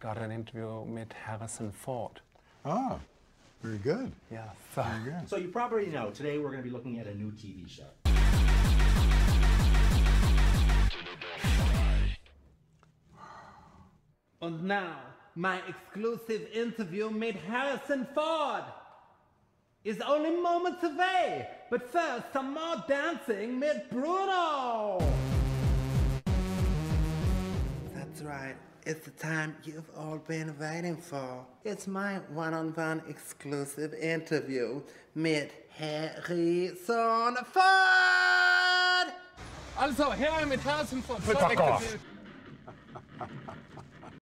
got an interview with Harrison Ford. Ah, very good. Yeah, so Very good. So you probably know today we're going to be looking at a new TV show. And now, my exclusive interview with Harrison Ford is only moments away. But first, some more dancing with Bruno. That's right. It's the time you've all been waiting for. It's my one-on-one exclusive interview with Harrison Ford. Also, her mit Harrison Ford. Fuck off.